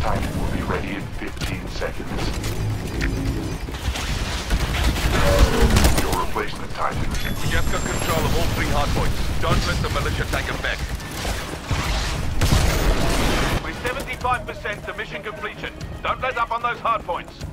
Titan will be ready in 15 seconds. Your replacement Titan. We just got control of all three hardpoints. Don't let the militia take them back. We're 75% to mission completion. Don't let up on those hardpoints.